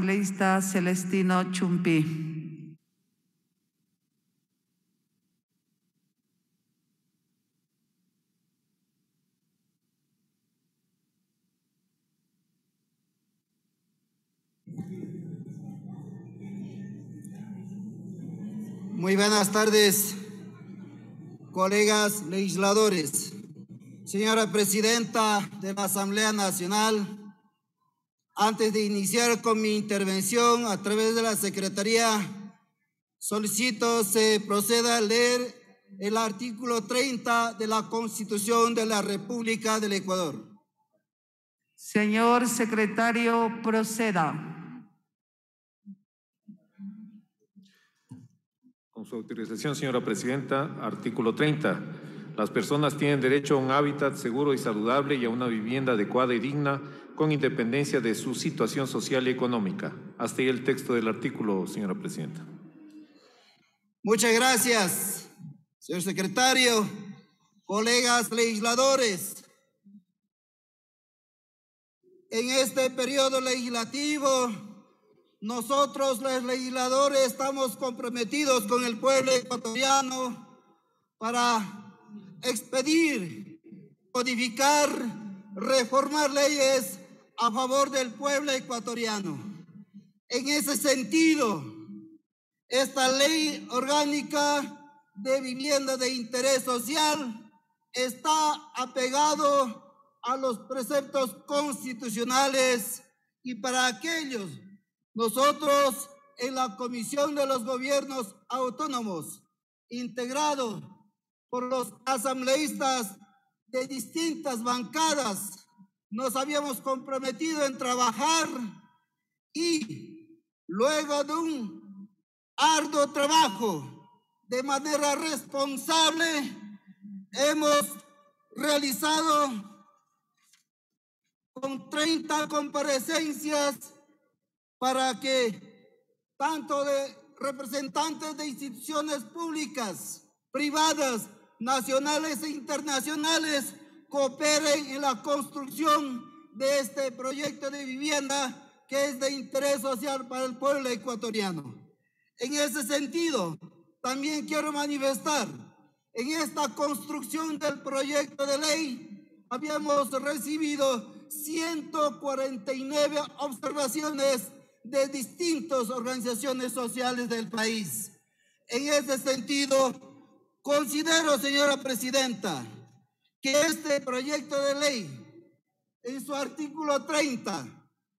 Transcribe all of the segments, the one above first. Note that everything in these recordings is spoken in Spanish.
asambleísta Celestino Chumpi. Muy buenas tardes, colegas legisladores. Señora Presidenta de la Asamblea Nacional, antes de iniciar con mi intervención a través de la Secretaría, solicito se proceda a leer el artículo 30 de la Constitución de la República del Ecuador. Señor secretario, proceda. Con su autorización, señora presidenta, artículo 30. Las personas tienen derecho a un hábitat seguro y saludable y a una vivienda adecuada y digna con independencia de su situación social y económica. Hasta ahí el texto del artículo, señora presidenta. Muchas gracias, señor secretario, colegas legisladores. En este periodo legislativo nosotros los legisladores estamos comprometidos con el pueblo ecuatoriano para expedir, codificar, reformar leyes a favor del pueblo ecuatoriano. En ese sentido, esta ley orgánica de vivienda de interés social está apegado a los preceptos constitucionales y para aquellos nosotros en la Comisión de los Gobiernos Autónomos, integrado por los asambleístas de distintas bancadas, nos habíamos comprometido en trabajar y luego de un arduo trabajo de manera responsable, hemos realizado con 30 comparecencias para que tanto de representantes de instituciones públicas, privadas, nacionales e internacionales cooperen en la construcción de este proyecto de vivienda que es de interés social para el pueblo ecuatoriano. En ese sentido, también quiero manifestar, en esta construcción del proyecto de ley, habíamos recibido 149 observaciones de distintas organizaciones sociales del país. En ese sentido, considero, señora presidenta, que este proyecto de ley, en su artículo 30,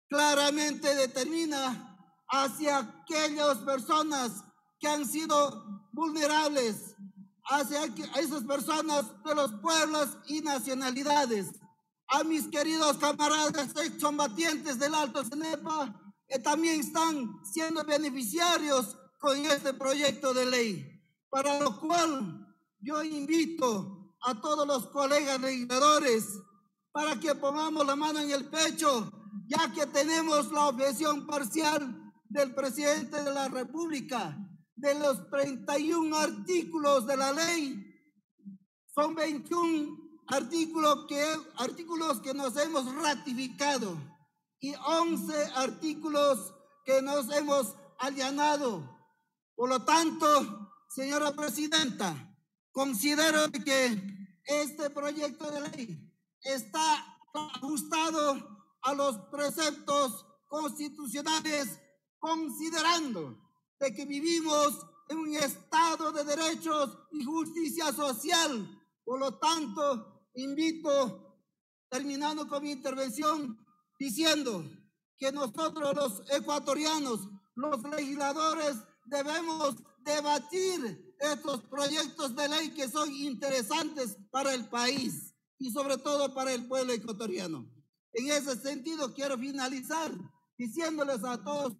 claramente determina hacia aquellas personas que han sido vulnerables, hacia esas personas de los pueblos y nacionalidades, a mis queridos camaradas excombatientes del Alto Cenepa, que también están siendo beneficiarios con este proyecto de ley, para lo cual yo invito a todos los colegas legisladores para que pongamos la mano en el pecho, ya que tenemos la objeción parcial del presidente de la República de los 31 artículos de la ley. Son 21 artículos que, artículos que nos hemos ratificado y 11 artículos que nos hemos allanado. Por lo tanto, señora presidenta, considero que este proyecto de ley está ajustado a los preceptos constitucionales, considerando de que vivimos en un estado de derechos y justicia social. Por lo tanto, invito, terminando con mi intervención, diciendo que nosotros los ecuatorianos, los legisladores, debemos debatir estos proyectos de ley que son interesantes para el país y sobre todo para el pueblo ecuatoriano. En ese sentido, quiero finalizar diciéndoles a todos,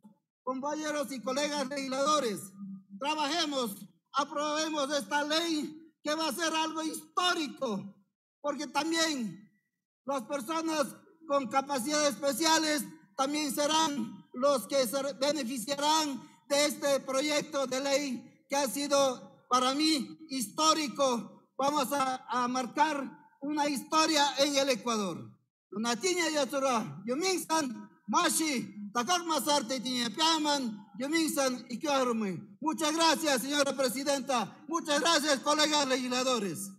compañeros y colegas legisladores, trabajemos, aprobemos esta ley que va a ser algo histórico, porque también las personas con capacidades especiales también serán los que se beneficiarán de este proyecto de ley que ha sido para mí histórico. Vamos a, marcar una historia en el Ecuador. Natiña Yatsura, Yuminsan, Mashi, takak masarte tiñe piaman, yominsan y Muchas gracias, señora presidenta. Muchas gracias, colegas legisladores.